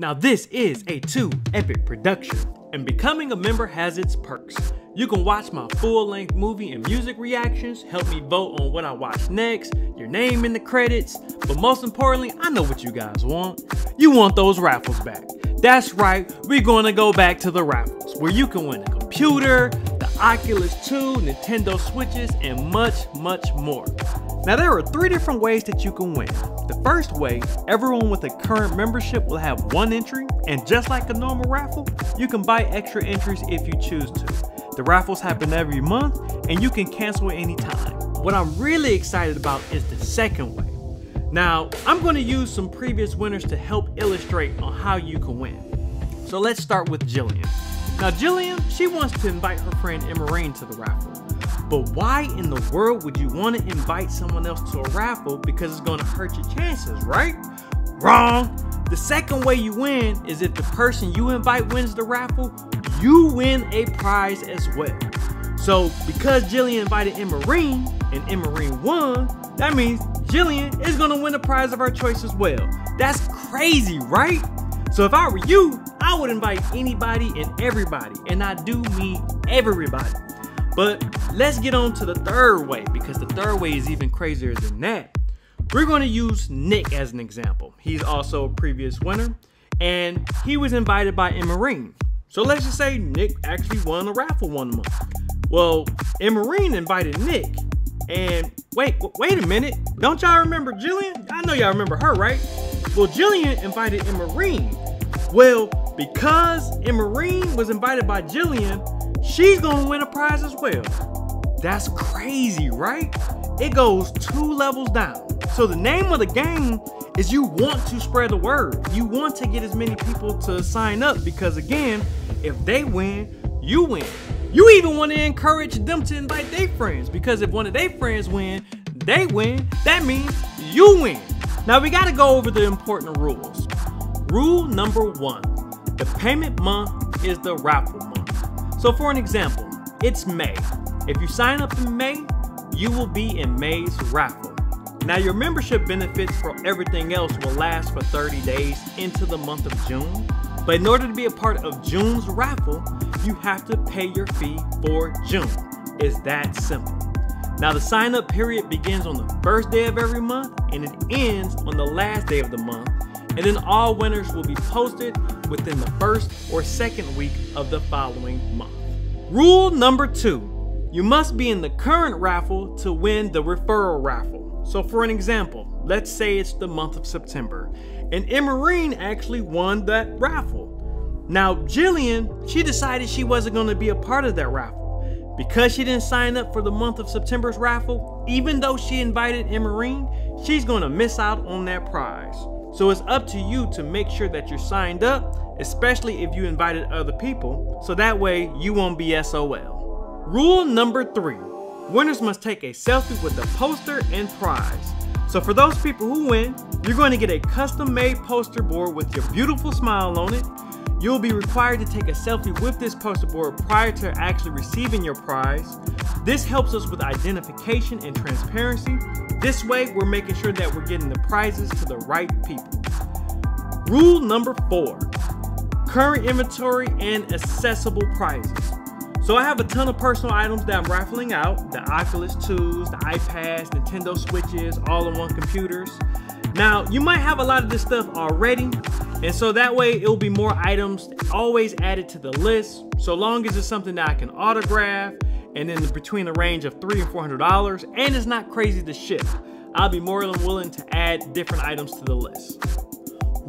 Now this is a 2 Epic production, and becoming a member has its perks. You can watch my full-length movie and music reactions, help me vote on what I watch next, your name in the credits, but most importantly, I know what you guys want. You want those raffles back. That's right, we're gonna go back to the raffles, where you can win a computer, the Oculus 2, Nintendo Switches, and much, much more. Now there are three different ways that you can win. The first way, everyone with a current membership will have one entry, and just like a normal raffle, you can buy extra entries if you choose to. The raffles happen every month, and you can cancel at any time. What I'm really excited about is the second way. Now, I'm going to use some previous winners to help illustrate on how you can win. So let's start with Jillian. Now Jillian, she wants to invite her friend Emerine to the raffle. But why in the world would you want to invite someone else to a raffle because it's going to hurt your chances, right? Wrong! The second way you win is if the person you invite wins the raffle, you win a prize as well. So because Jillian invited Emerine and Emerine won, that means Jillian is gonna win a prize of her choice as well. That's crazy, right? So if I were you, I would invite anybody and everybody, and I do mean everybody. But let's get on to the third way because the third way is even crazier than that. We're going to use Nick as an example. He's also a previous winner and he was invited by Emerine. So let's just say Nick actually won a raffle one month. Well, Emerine invited Nick and wait, wait a minute. Don't y'all remember Jillian? I know y'all remember her, right? Well, Jillian invited Emerine. Well, because Emerine was invited by Jillian, she's gonna win a prize as well. That's crazy, right? It goes two levels down. So the name of the game is you want to spread the word. You want to get as many people to sign up because again, if they win, you win. You even want to encourage them to invite their friends because if one of their friends win, they win. That means you win. Now we got to go over the important rules. Rule number one, the payment month is the raffle. So for an example, it's May. If you sign up in May, you will be in May's raffle. Now your membership benefits for everything else will last for 30 days into the month of June. But in order to be a part of June's raffle, you have to pay your fee for June. It's that simple. Now the sign up period begins on the first day of every month and it ends on the last day of the month. And then all winners will be posted within the first or second week of the following month. Rule number two, you must be in the current raffle to win the referral raffle. So for an example, let's say it's the month of September and Emerine actually won that raffle. Now Jillian, she decided she wasn't gonna be a part of that raffle. Because she didn't sign up for the month of September's raffle, even though she invited Emerine, she's gonna miss out on that prize. So it's up to you to make sure that you're signed up especially if you invited other people, so that way you won't be SOL. Rule number three, winners must take a selfie with the poster and prize. So for those people who win, you're going to get a custom made poster board with your beautiful smile on it. You'll be required to take a selfie with this poster board prior to actually receiving your prize. This helps us with identification and transparency. This way, we're making sure that we're getting the prizes to the right people. Rule number four, current inventory, and accessible prizes. So I have a ton of personal items that I'm raffling out, the Oculus 2s, the iPads, Nintendo Switches, all-in-one computers. Now, you might have a lot of this stuff already, and so that way it'll be more items always added to the list, so long as it's something that I can autograph, and then between the range of three and $400, and it's not crazy to ship. I'll be more than willing to add different items to the list.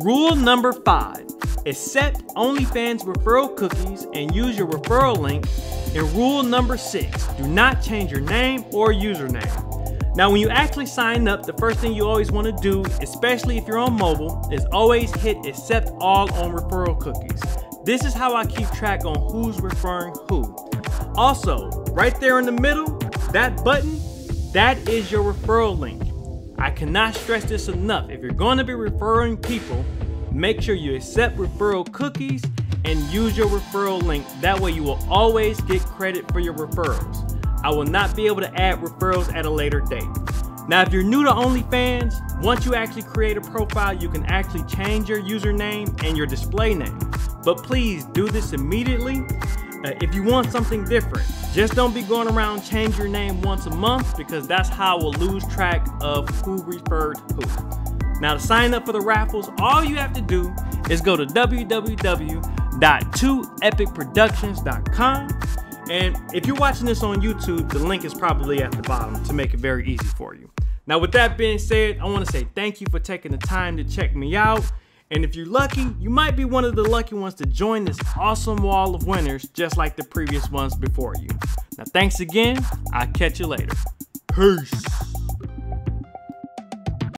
Rule number five, accept OnlyFans referral cookies and use your referral link. And rule number six, do not change your name or username. Now, when you actually sign up, the first thing you always want to do, especially if you're on mobile, is always hit accept all on referral cookies. This is how I keep track on who's referring who. Also, right there in the middle, that button, that is your referral link. I cannot stress this enough. If you're going to be referring people, Make sure you accept referral cookies and use your referral link. That way you will always get credit for your referrals. I will not be able to add referrals at a later date. Now, if you're new to OnlyFans, once you actually create a profile, you can actually change your username and your display name. But please do this immediately. Uh, if you want something different, just don't be going around change your name once a month because that's how we'll lose track of who referred who. Now, to sign up for the raffles, all you have to do is go to www.2epicproductions.com. And if you're watching this on YouTube, the link is probably at the bottom to make it very easy for you. Now, with that being said, I want to say thank you for taking the time to check me out. And if you're lucky, you might be one of the lucky ones to join this awesome wall of winners, just like the previous ones before you. Now, thanks again. I'll catch you later. Peace.